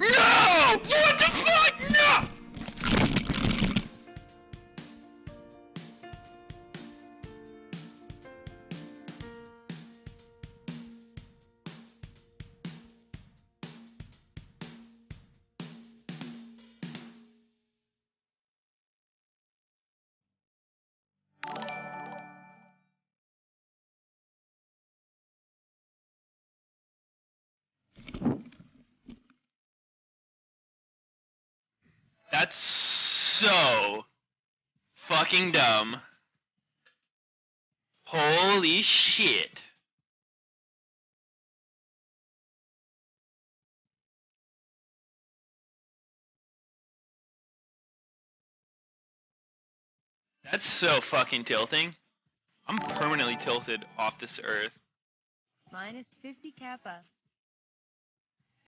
No! That's so fucking dumb. Holy shit. That's so fucking tilting. I'm permanently tilted off this earth. Minus 50 kappa.